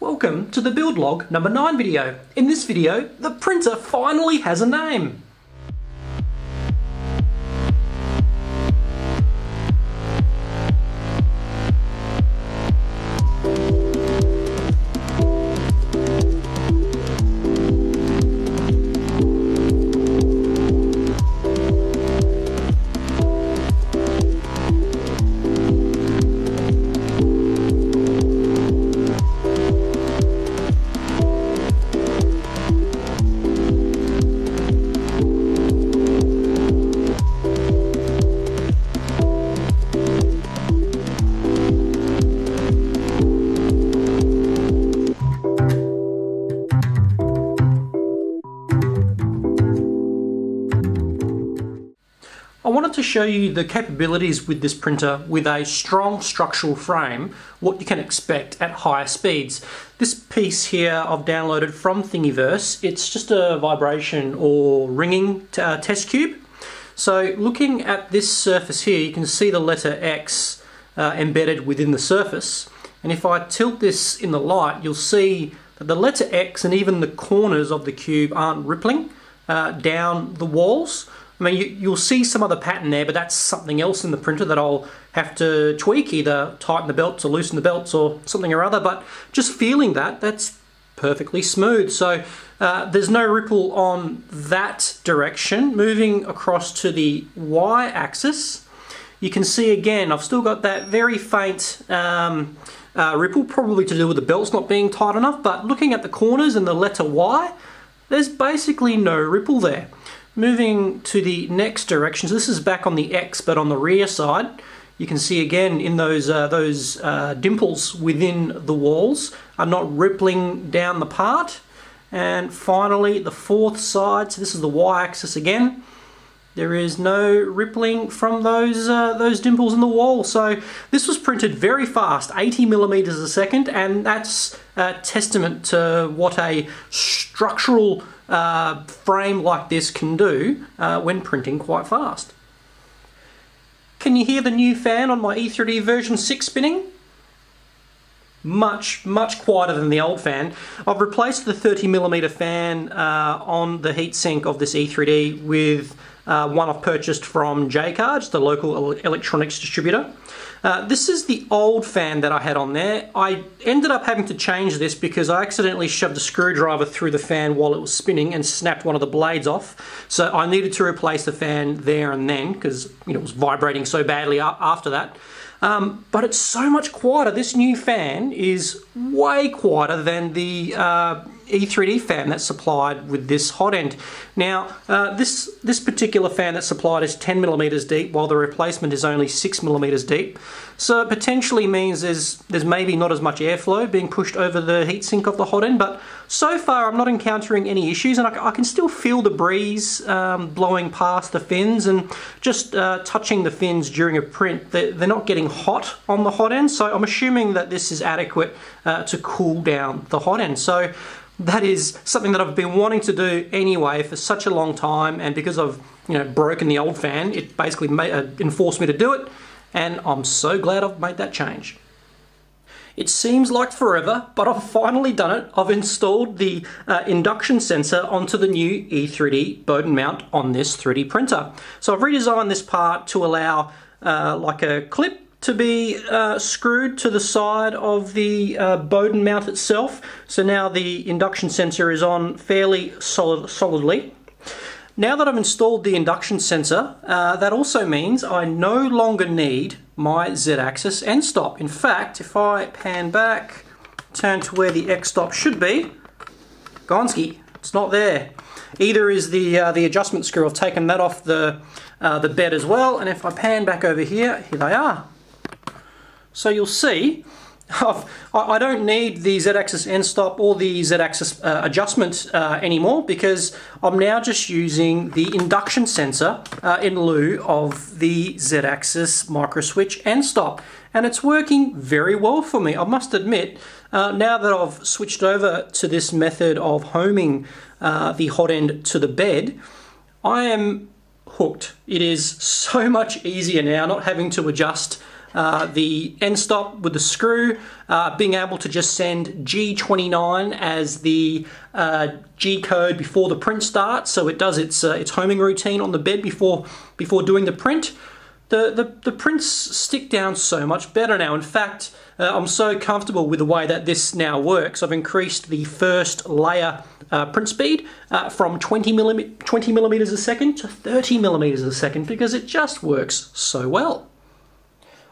Welcome to the build log number 9 video. In this video, the printer finally has a name. Wanted to show you the capabilities with this printer with a strong structural frame, what you can expect at higher speeds. This piece here I've downloaded from Thingiverse. It's just a vibration or ringing uh, test cube. So looking at this surface here, you can see the letter X uh, embedded within the surface. And if I tilt this in the light, you'll see that the letter X and even the corners of the cube aren't rippling uh, down the walls. I mean, you, will see some other pattern there, but that's something else in the printer that I'll have to tweak, either tighten the belts or loosen the belts or something or other. But just feeling that, that's perfectly smooth. So uh, there's no ripple on that direction. Moving across to the y-axis, you can see again, I've still got that very faint um, uh, ripple, probably to do with the belts not being tight enough. But looking at the corners and the letter Y, there's basically no ripple there. Moving to the next direction, so this is back on the X but on the rear side, you can see again in those, uh, those uh, dimples within the walls are not rippling down the part. And finally the fourth side, so this is the y-axis again, there is no rippling from those uh, those dimples in the wall. So this was printed very fast, 80 millimeters a second, and that's a testament to what a structural uh, frame like this can do uh, when printing quite fast. Can you hear the new fan on my E3D version 6 spinning? Much, much quieter than the old fan. I've replaced the 30mm fan uh, on the heatsink of this E3D with uh, one I've purchased from Jaycar's, the local electronics distributor. Uh, this is the old fan that I had on there. I ended up having to change this because I accidentally shoved a screwdriver through the fan while it was spinning and snapped one of the blades off. So I needed to replace the fan there and then because you know, it was vibrating so badly after that. Um, but it's so much quieter. This new fan is way quieter than the uh, E3D fan that's supplied with this hot end. Now, uh, this, this particular fan that's supplied is 10 millimeters deep, while the replacement is only 6 millimeters deep. So it potentially means there's, there's maybe not as much airflow being pushed over the heatsink of the hot end, but so far I'm not encountering any issues, and I, I can still feel the breeze um, blowing past the fins and just uh, touching the fins during a print. They're, they're, not getting hot on the hot end, so I'm assuming that this is adequate uh, to cool down the hot end. So that is something that I've been wanting to do anyway for such a long time and because I've you know broken the old fan it basically made, uh, enforced me to do it and I'm so glad I've made that change. It seems like forever, but I've finally done it. I've installed the uh, induction sensor onto the new E3D Bowden mount on this 3D printer. So I've redesigned this part to allow uh, like a clip to be uh, screwed to the side of the uh, Bowden mount itself. So now the induction sensor is on fairly solid, solidly. Now that I've installed the induction sensor, uh, that also means I no longer need my Z-axis end stop. In fact, if I pan back, turn to where the X stop should be, Gonski, it's not there. Either is the uh, the adjustment screw. I've taken that off the uh, the bed as well, and if I pan back over here, here they are. So you'll see I don't need the Z-axis end stop or the Z-axis uh, adjustment uh, anymore because I'm now just using the induction sensor uh, in lieu of the Z-axis micro switch end stop. And it's working very well for me I must admit. Uh, now that I've switched over to this method of homing uh, the hot end to the bed I am hooked. It is so much easier now not having to adjust uh, the end stop with the screw, uh, being able to just send G29 as the uh, G code before the print starts, so it does its uh, its homing routine on the bed before before doing the print. The, the, the prints stick down so much better now. In fact, uh, I'm so comfortable with the way that this now works. I've increased the first layer uh, print speed uh, from 20, millim 20 millimeters a second to 30 millimeters a second because it just works so well.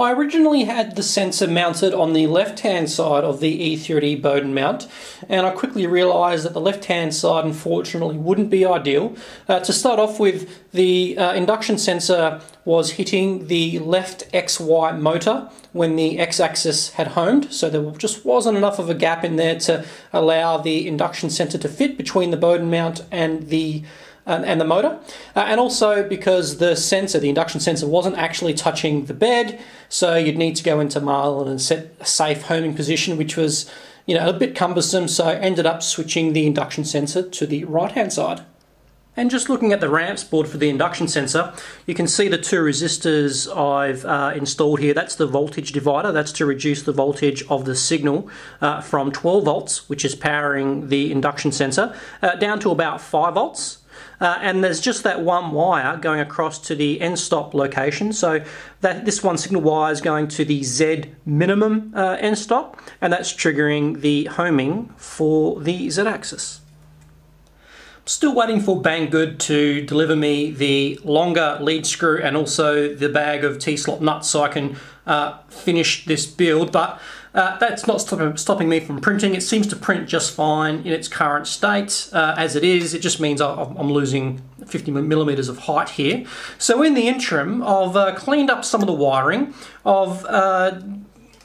I originally had the sensor mounted on the left hand side of the E3D Bowden mount and I quickly realised that the left hand side unfortunately wouldn't be ideal. Uh, to start off with the uh, induction sensor was hitting the left XY motor when the x-axis had homed so there just wasn't enough of a gap in there to allow the induction sensor to fit between the Bowden mount and the and, the motor, uh, and also because the sensor, the induction sensor, wasn't actually touching the bed, so you'd need to go into Marlin and set a safe homing position, which was you know a bit cumbersome. So I ended up switching the induction sensor to the right hand side. And just looking at the ramps board for the induction sensor, you can see the two resistors I've uh, installed here. That's the voltage divider. That's to reduce the voltage of the signal uh, from 12 volts, which is powering the induction sensor, uh, down to about 5 volts. Uh, and there's just that one wire going across to the end stop location. So that this one signal wire is going to the Z minimum uh, end stop, and that's triggering the homing for the Z axis. Still waiting for Banggood to deliver me the longer lead screw and also the bag of T-slot nuts so I can uh, finish this build, but uh, that's not stop stopping me from printing. It seems to print just fine in its current state uh, as it is. It just means I'm losing 50 millimeters of height here. So in the interim, I've uh, cleaned up some of the wiring. I've uh,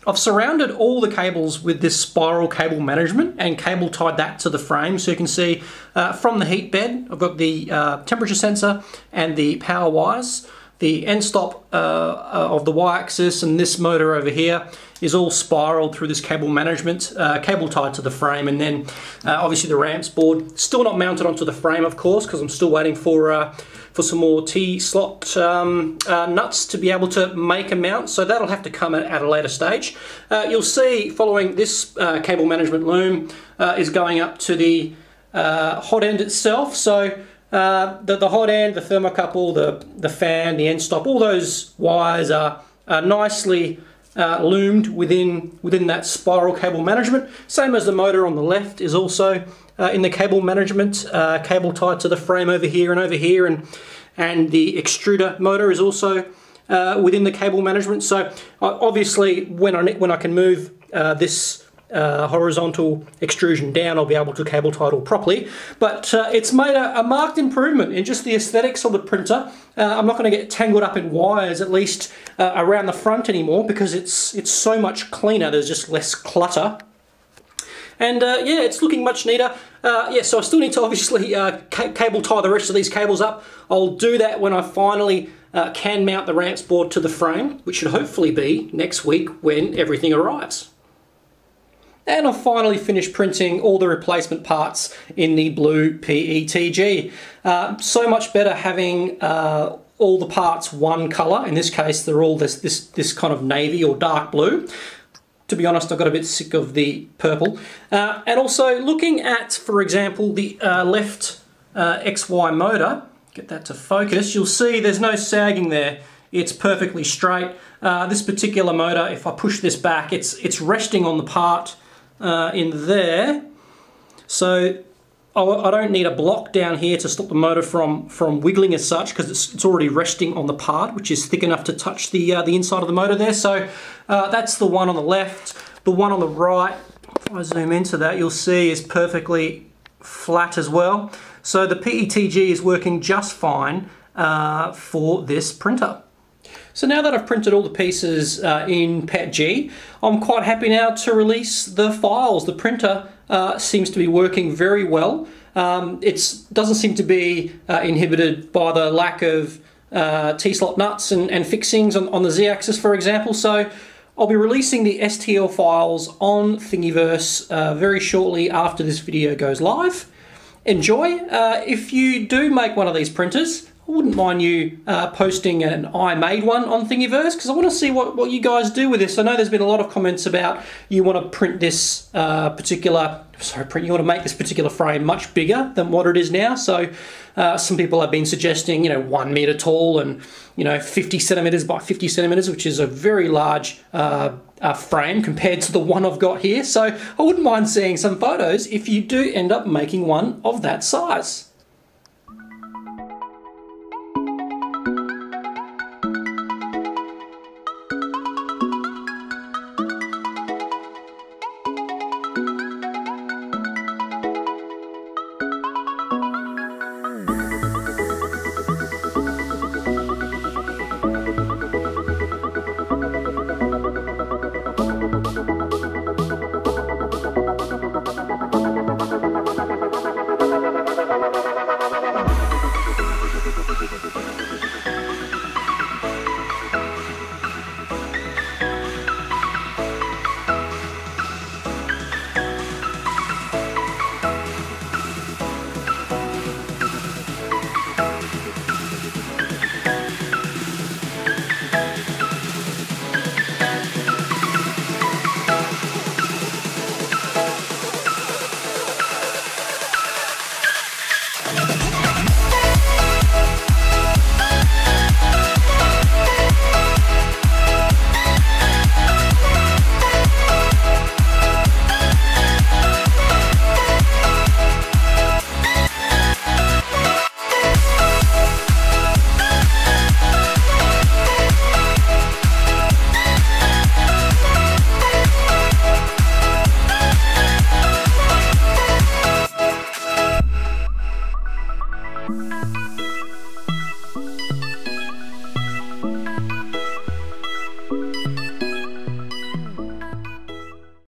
I've surrounded all the cables with this spiral cable management and cable tied that to the frame so you can see uh, from the heat bed I've got the uh, temperature sensor and the power wires the end stop uh, uh of the y-axis and this motor over here is all spiraled through this cable management uh, cable tied to the frame and then uh, obviously the ramps board still not mounted onto the frame of course because I'm still waiting for for some more T-slot um, uh, nuts to be able to make a mount, so that'll have to come at, at a later stage. Uh, you'll see following this uh, cable management loom uh, is going up to the uh, hot end itself, so uh, the, the hot end, the thermocouple, the, the fan, the end stop, all those wires are, are nicely uh, loomed within within that spiral cable management. Same as the motor on the left is also uh, in the cable management, uh, cable tied to the frame over here and over here, and and the extruder motor is also uh, within the cable management. So obviously, when I when I can move this uh, horizontal extrusion down, I'll be able to cable tie it all properly. But uh, it's made a, a, marked improvement in just the aesthetics of the printer. Uh, I'm not going to get tangled up in wires, at least uh, around the front anymore, because it's it's so much cleaner. There's just less clutter. And uh, yeah, it's looking much neater. Uh, yeah, so I still need to obviously ca cable tie the rest of these cables up. I'll do that when I finally can mount the ramps board to the frame, which should hopefully be next week when everything arrives. And I've finally finished printing all the replacement parts in the blue PETG. Uh, so much better having uh, all the parts one colour. In this case, they're all this, this, this kind of navy or dark blue. To be honest, I got a bit sick of the purple. Uh, and also looking at, for example, the uh, left uh, XY motor, get that to focus, you'll see there's no sagging there. It's perfectly straight. Uh, this particular motor, if I push this back, it's, it's resting on the part uh, in there. So I don't need a block down here to stop the motor from, from wiggling as such because it's, it's already resting on the part which is thick enough to touch the, uh, the inside of the motor there. So uh, that's the one on the left. The one on the right, if I zoom into that, you'll see is perfectly flat as well. So the PETG is working just fine uh, for this printer. So now that I've printed all the pieces uh, in PETG, I'm quite happy now to release the files. The printer uh, seems to be working very well. Um, it doesn't seem to be uh, inhibited by the lack of uh, T-slot nuts and, and fixings on, on the Z-axis, for example. So I'll be releasing the STL files on Thingiverse uh, very shortly after this video goes live. Enjoy. Uh, if you do make one of these printers, I wouldn't mind you uh, posting an I made one on Thingiverse because I want to see what, what you guys do with this. I know there's been a lot of comments about you want to print this uh, particular, sorry, print, you want to make this particular frame much bigger than what it is now. So uh, some people have been suggesting, you know, one meter tall and, you know, 50 centimeters by 50 centimeters, which is a very large uh, uh, frame compared to the one I've got here. So I wouldn't mind seeing some photos if you do end up making one of that size.